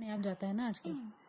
अपने आप जाता है ना आजकल। हम्म।